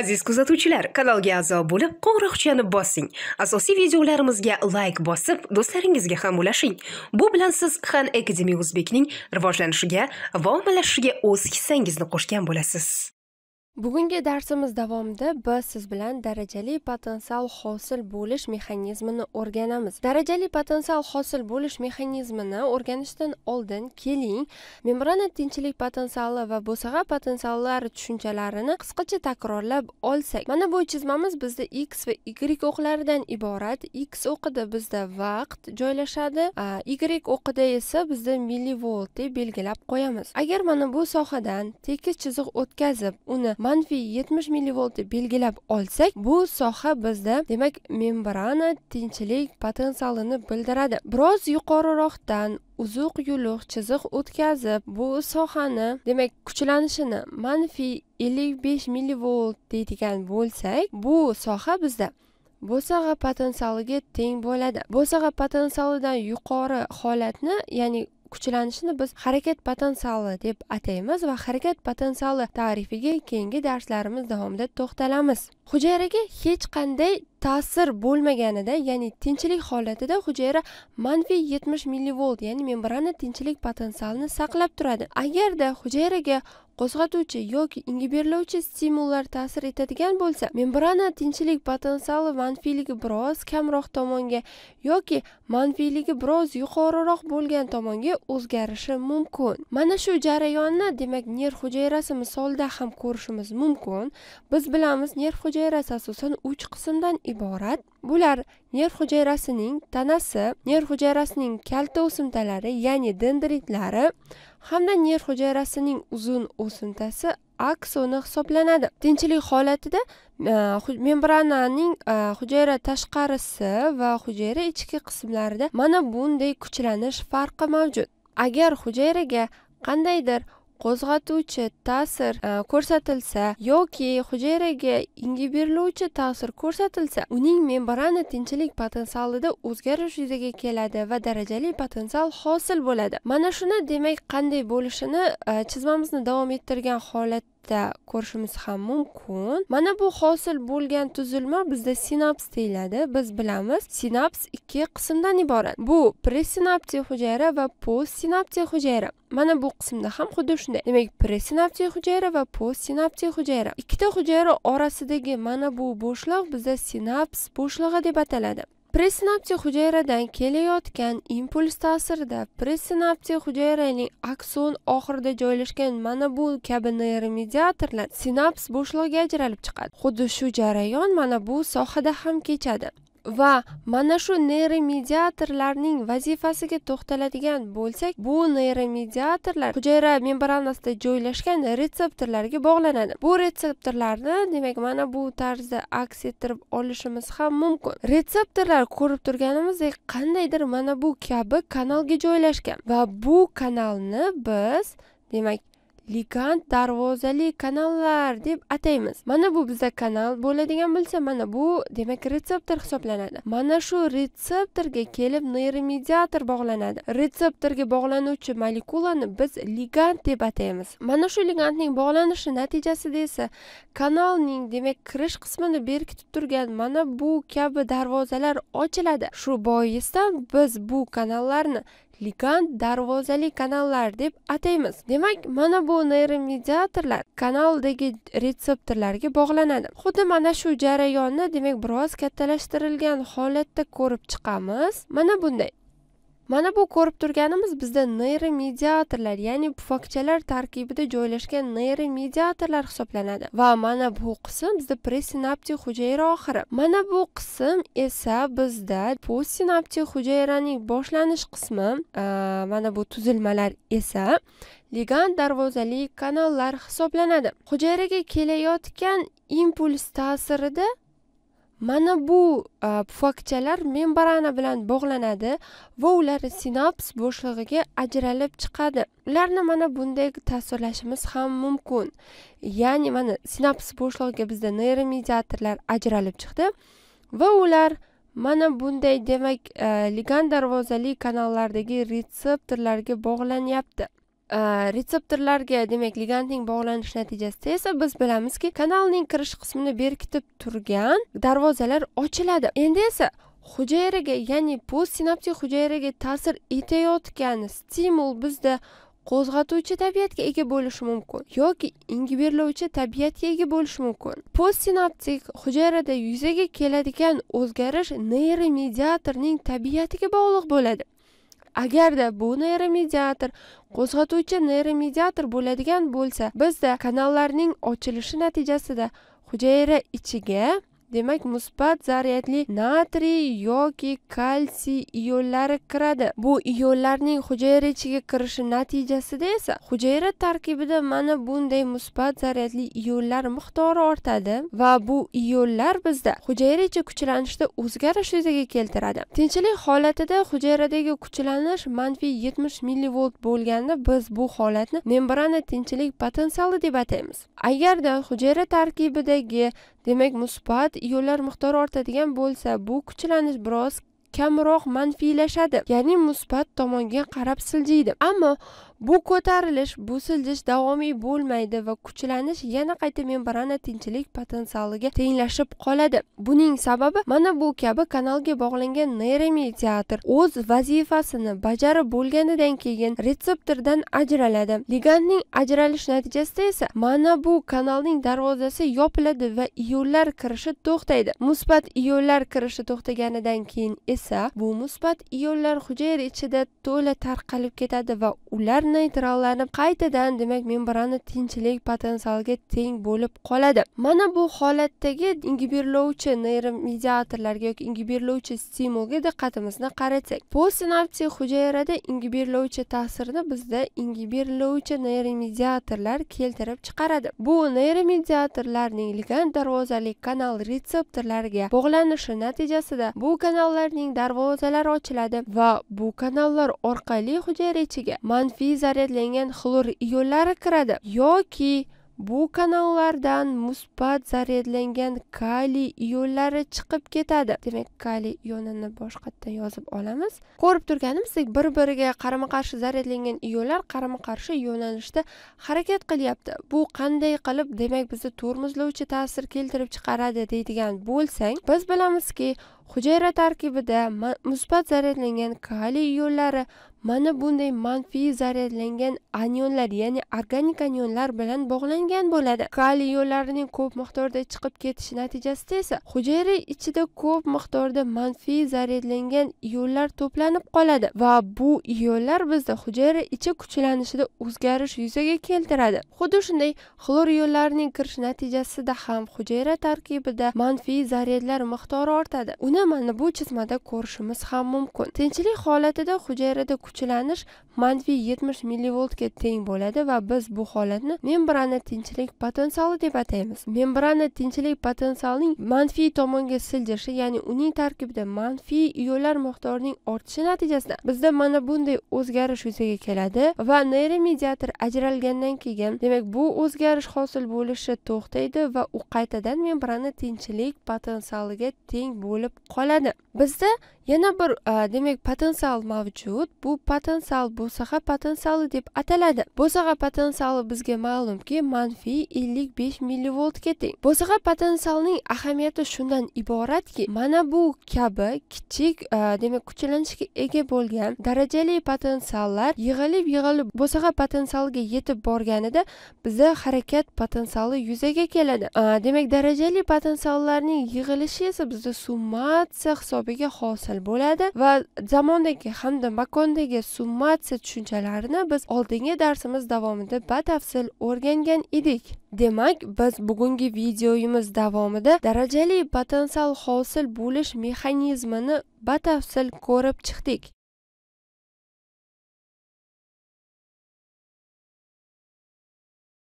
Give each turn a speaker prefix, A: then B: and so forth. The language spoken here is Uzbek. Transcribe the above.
A: aziz kuzatuvchilar kanalga a'zo bo'lib qo'ng'iroqchani bosing asosiy videolarimizga layk bosib do'stlaringizga ham ulashing. Bu bilan siz xan academy o'zbekning rivojlanishiga va ommalashishiga o'z hissangizni qo'shgan bo'lasiz.
B: Bugungi darsimiz davomida biz siz bilan darajali potensial hosil bo'lish mexanizmini o'rganamiz. Darajali potensial hosil bo'lish mexanizmini o'rganishdan oldin keling. Membrana tinchlik potensiali va bo'sag'a potensiallari tushunchalarini qisqacha takrorlab olsak mana bu chizmamiz bizda x va y o'qlaridan iborat. X o'qida bizda vaqt joylashadi y o'qida esa bizda millivolt deb belgilab qo'yamiz. Agar mana bu sohadan tekis chiziq o'tkazib uni manfiy yetmish millivoltni belgilab olsak bu soha bizda demak membrana tinchlik potensialini bildiradi. Biroz yuqoriroqdan uzuq yuluq chiziq o'tkazib bu sohani demak kuchlanishini manfiy ellik besh millivolt deydigan bo'lsak bu soha bizda bo'sag'a potensialiga teng bo'ladi. Bo'sag'a potensialidan yuqori holatni ya'ni kuchlanishini biz harakat potensiali deb ataymiz va harakat potensiali ta'rifiga keyingi darslarimiz davomida to'xtalamiz. Hujayraga hech qanday ta'sir bo'lmaganida ya'ni tinchlik holatida hujayra manfiy yetmish millivolt ya'ni membrana tinchlik potensialini saqlab turadi. Agarda hujayraga qo'zg'atuvchi yoki ingiberlovchi stimullar ta'sir etadigan bo'lsa membrana tinchlik potensiali manfiyligi biroz kamroq tomonga yoki manfiyligi biroz yuqoriroq bo'lgan tomonga o'zgarishi mumkin. Mana shu jarayonni demak nerv hujayrasi misolida ham ko'rishimiz mumkin. Biz bilamiz nerv hujayrasi asosan uch qismdan iborat. Bular nerv hujayrasining tanasi nerv hujayrasining kalta o'simtalari ya'ni dendritlari hamda nerv hujayrasining uzun o'simtasi aksoni hisoblanadi. Tinchlik holatida e, membrananing e, hujayra tashqarisi va hujayra ichki qismlarida mana bunday kuchlanish farqi mavjud. Agar hujayraga qandaydir qo'zg'atuvchi ta'sir e, ko'rsatilsa yoki hujayraga ingiberlovchi ta'sir ko'rsatilsa uning membrana tinchlik potensialida o'zgarish yuzaga keladi va darajali potensial hosil bo'ladi. Mana shuni demak qanday bo'lishini e, chizmamizni davom ettirgan holat suratda ko'rishimiz ham mumkin. Mana bu hosil bo'lgan tuzilma bizda sinaps deyiladi. Biz bilamiz sinaps ikki qismdan iborat. Bu presinaptik hujayra va postsinaptik hujayra. Mana bu qismda ham xuddi shunday. Demak presinaptik hujayra va postsinaptik hujayra. Ikkita hujayra orasidagi mana bu bo'shliq bizda sinaps bo'shlig'i deb ataladi. Pressinaptik hujayradan kelayotgan impuls ta'sirida pressinaptik hujayraning akson oxirida joylashgan mana bu kabi neyromediatorlar sinaps bo'shlig'iga ajralib chiqadi. Xuddi shu jarayon mana bu sohada ham kechadi. Va mana shu neyromediatorlarning vazifasiga to'xtaladigan bo'lsak bu neyromediatorlar hujayra membranasida joylashgan retseptorlarga bog'lanadi. Bu retseptorlarni demak mana bu tarzda aks ettirib olishimiz ham mumkin. Retseptorlar ko'rib turganimizdek qandaydir mana bu kabi kanalga joylashgan va bu kanalni biz demak ligand darvozali kanallar deb ataymiz. Mana bu bizda kanal bo'ladigan bo'lsa mana bu demak retseptor hisoblanadi. Mana shu retseptorga kelib neyromediator bog'lanadi. Retseptorga bog'lanuvchi molekulani biz ligand deb ataymiz. Mana shu ligandning bog'lanishi natijasida esa kanalning demak kirish qismini berkitib turgan mana bu kabi darvozalar ochiladi. Shu boisdan biz bu kanallarni ligand darvozali kanallar deb ataymiz. Demak mana bu neyromediatorlar kanaldagi retseptorlarga bog'lanadi. Xuddi mana shu jarayonni demak biroz kattalashtirilgan holatda ko'rib chiqamiz. Mana bunday. Mana bu ko'rib turganimiz bizda neyromediatorlar ya'ni pufakchalar tarkibida joylashgan neyromediatorlar hisoblanadi. Va mana bu qism bizda presinaptik hujayra oxiri. Mana bu qism esa bizda postsinaptik hujayraning boshlanish qismi mana bu tuzilmalar esa ligand darvozali kanallar hisoblanadi. Hujayraga kelayotgan impuls ta'sirida mana bu e, pufakchalar membrana bilan bog'lanadi va ular sinaps bo'shlig'iga ajralib chiqadi. Ularni mana bunday tasvirlashimiz ham mumkin. Ya'ni mana sinaps bo'shlig'iga bizda neyromediatorlar ajralib chiqdi va ular mana bunday demak e, ligand darvozali kanallardagi retseptorlarga bog'lanyapti. Retseptorlarga demak ligandning bog'lanishi natijasida esa biz bilamizki kanalning kirish qismini berkitib turgan darvozalar ochiladi. Endi esa hujayraga ya'ni postsinaptik hujayraga ta'sir etayotgan stimul bizda qo'zg'atuvchi tabiatga ega bo'lishi mumkin yoki ingibirlovchi tabiatga ega bo'lishi mumkin. Postsinaptik hujayrada yuzaga keladigan o'zgarish neyromediatorning tabiatiga bog'liq bo'ladi. Agarda bu neyromediator qo'zg'atuvchi neyromediator bo'ladigan bo'lsa bizda kanallarning ochilishi natijasida hujayra ichiga demak musbat zaryadli natriy yoki kalsiy ionlari kiradi. Bu ionlarning hujayra ichiga kirishi natijasida esa hujayra tarkibida mana bunday musbat zaryadli ionlar miqdori ortadi va bu ionlar bizda hujayra ichi kuchlanishda o'zgarish yuzaga keltiradi. Tinchlik holatida hujayradagi kuchlanish manfiy yetmish millivolt bo'lganda biz bu holatni membrana tinchlik potensiali deb ataymiz. Agarda hujayra tarkibidagi demak musbat yo'llar miqdori ortadigan bo'lsa bu kuchlanish biroz kamroq manfiylashadi ya'ni musbat tomonga qarab siljiydi. Ammo bu ko'tarilish bu siljish davomiy bo'lmaydi va kuchlanish yana qayta membrana tinchlik potensialiga tenglashib qoladi. Buning sababi mana bu kabi kanalga bog'langan neyromediator o'z vazifasini bajarib bo'lganidan keyin retseptordan ajraladi. Ligandning ajralish natijasida esa mana bu kanalning darvozasi yopiladi va ionlar kirishi to'xtaydi. Musbat ionlar kirishi to'xtaganidan keyin esa bu musbat ionlar hujayra ichida to'la tarqalib ketadi va ular neytrallanib qaytadan demak membrana tinchlik potensialiga teng bo'lib qoladi. Mana bu holatdagi ingibirlovchi neyromediatorlarga yoki ingibirlovchi stimulga diqqatimizni qaratsak. Postsinaptik hujayrada ingibirlovchi ta'sirini bizda ingibirlovchi neyromediatorlar keltirib chiqaradi. Bu neyromediatorlarning ligand darvozali kanal retseptorlariga bog'lanishi natijasida bu kanallarning darvozalari ochiladi va bu kanallar orqali hujayra ichiga manfiy zaryadlangan xlor ionlari kiradi yoki bu kanallardan musbat zaryadlangan kaliy ionlari chiqib ketadi. Demak kaliy ionini boshqatdan yozib olamiz. Ko'rib turganimizdek bir biriga qarama qarshi zaryadlangan ionlar qarama qarshi yo'nalishda harakat qilyapti. Bu qanday qilib? Demak bizni tormozlovchi ta'sir keltirib chiqaradi deydigan bo'lsang biz bilamizki hujayra tarkibida musbat zaryadlangan kaliy ionlari mana bunday manfiy zaryadlangan anionlar ya'ni organik anionlar bilan bog'langan bo'ladi. Kaliy ionlarining ko'p miqdorda chiqib ketishi natijasida esa hujayra ichida ko'p miqdorda manfiy zaryadlangan ionlar to'planib qoladi va bu ionlar bizda hujayra ichi kuchlanishida o'zgarish yuzaga keltiradi. Xuddi shunday xlor ionlarining kirishi natijasida ham hujayra tarkibida manfiy zaryadlar miqdori ortadi. Uni mana bu chizmada ko'rishimiz ham mumkin. Tinchlik holatida hujayrada kuchlanish manfiy yetmish millivoltga teng bo'ladi va biz bu holatni membrana tinchlik potensiali deb ataymiz. Membrana tinchlik potensialining manfiy tomonga siljishi ya'ni uning tarkibida manfiy ionlar miqdorining ortishi natijasida bizda mana bunday o'zgarish yuzaga keladi va neyromediator ajralgandan keyin demak bu o'zgarish hosil bo'lishi to'xtaydi va u qaytadan membrana tinchlik potensialiga teng bo'lib qoladi. Bizda yana bir demak potensial mavjud. Bu potensial bo'sag'a potensiali deb ataladi bo'sag'a potensiali bizga ma'lumki manfiy ellik besh millivoltga teng bo'sag'a potensialining ahamiyati shundan iboratki mana bu kabi kichik demak kuchlanishga ega bo'lgan darajali potensiallar yig'ilib yig'ilib bo'sag'a potensialiga yetib borganida bizda harakat potensiali yuzaga keladi demak darajali potensiallarning yig'ilishi esa bizda summatsiya hisobiga hosil bo'ladi va zamondagi hamda makondagi summatsiya tushunchalarini biz oldingi darsimiz davomida batafsil o'rgangan edik. Demak biz bugungi videoyimiz davomida darajali potensial hosil bo'lish mexanizmini batafsil ko'rib chiqdik.